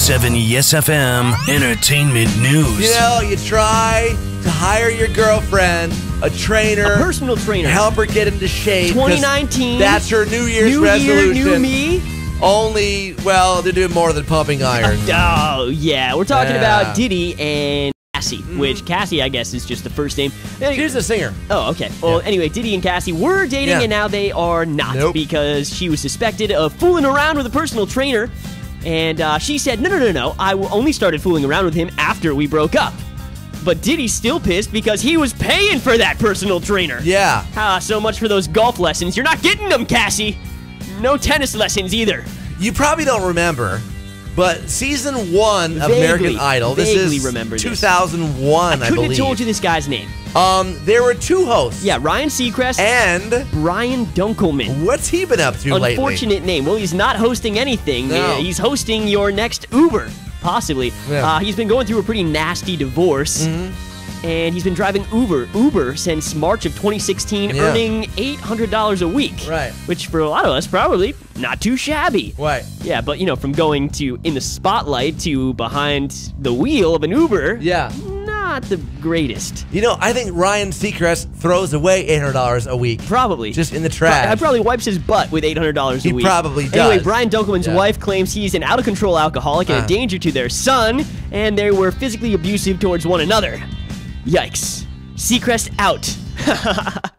98.7 Yes FM Entertainment News. You know, you try to hire your girlfriend, a trainer, A personal trainer. help her get into shape. 2019. That's her New Year's New resolution. year, new me. Only, well, they're doing more than pumping iron. Oh yeah, we're talking Yeah. about Diddy and Cassie, mm-hmm. which Cassie, I guess, is just the first name. She's a singer. Oh, okay. Well, Yeah. anyway, Diddy and Cassie were dating, Yeah. and now they are not Nope. because she was suspected of fooling around with a personal trainer, and uh, she said, "No, no, no, no. I only started fooling around with him after we broke up." But Diddy's still pissed because he was paying for that personal trainer. Yeah. Ah, so much for those golf lessons. You're not getting them, Cassie. No tennis lessons either. You probably don't remember, but season one of Vaguely- American Idol. This is remember this. 2001, I Couldn't believe. have told you this guy's name. Um, there were two hosts. Yeah, Ryan Seacrest, And Brian Dunkleman. what's he been up to lately? Unfortunate name. Well, he's not hosting anything. No. Uh, He's hosting your next Uber, possibly. Yeah. Uh, he's been going through a pretty nasty divorce. And he's been driving Uber, Uber since March of 2016, Yeah. earning $800 a week. Right. Which for a lot of us, probably not too shabby. Right. Yeah, but you know, from going to in the spotlight to behind the wheel of an Uber, Yeah. not the greatest. You know, I think Ryan Seacrest throws away $800 a week. Probably. Just in the trash. I probably wipes his butt with $800 a He week. He probably does. Anyway. Brian Dunkleman's Yeah. wife claims he's an out of control alcoholic and Uh. a danger to their son, and they were physically abusive towards one another. Yikes. Seacrest out.